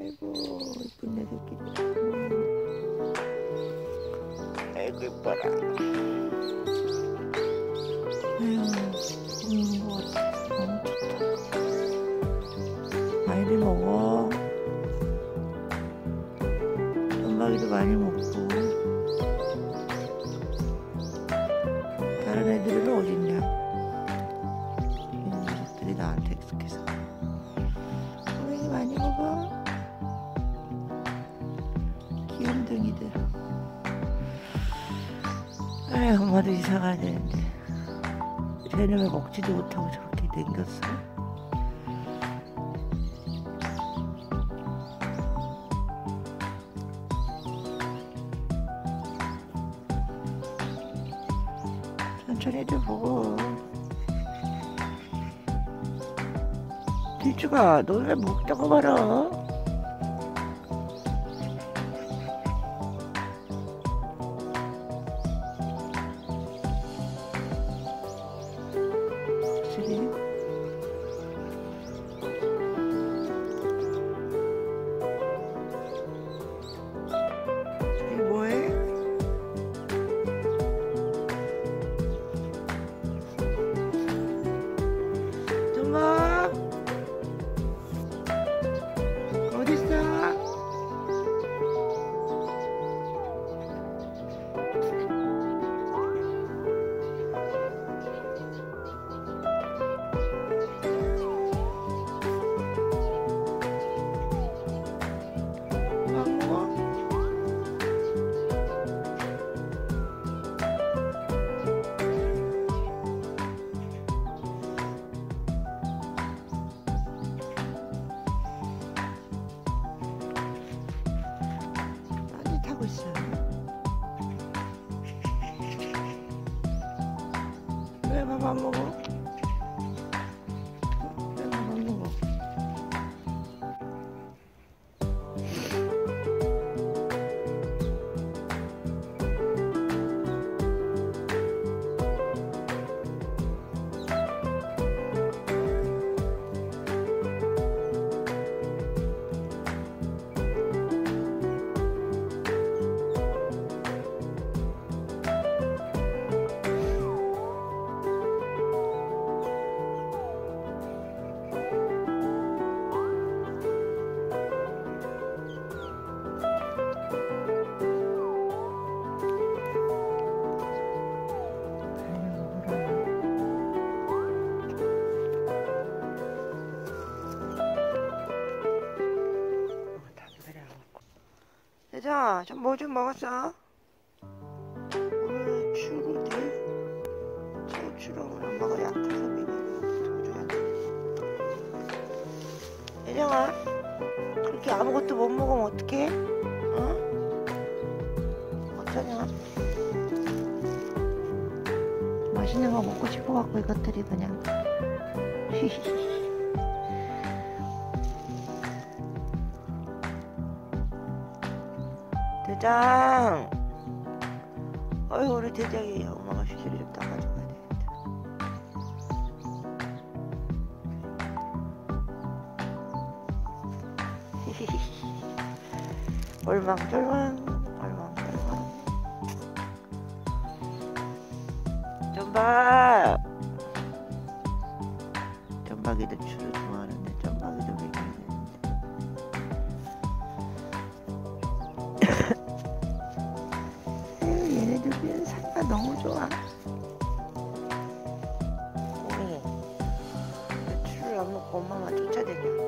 아이고 이쁜 내 새끼들 아이고 이뻐라. 아휴 먹는 거 같아. 너무 좋다. 많이들 먹어. 전박이도 많이 먹고. 다른 애들은 어딨냐? 이 녀석들이 나한테 익숙해서 아이 엄마도 이사 가야 되는데. 쟤는 왜 먹지도 못하고 저렇게 댕겼어 천천히 좀 보고. 뒤주가 너 왜 먹다가 말아 딴짓하고 있어. 왜밥 대자, 좀 뭐 좀 먹었어? 오늘 엄마가 약해서 미니를 줘줘야 돼. 대장아, 그렇게 아무것도 못 먹으면 어떡해? 어? 어쩌냐? 맛있는 거 먹고 싶어갖고 이것들이 그냥 대장. 어휴 우리 대장이 엄마가 휴지를 좀 닦아줘야 되겠다. 얼망졸망 얼망졸망. 전박. 전박이도 추를 너무 좋아 우리 왜 추를 안 먹고 엄마만 쫓아다녀 어?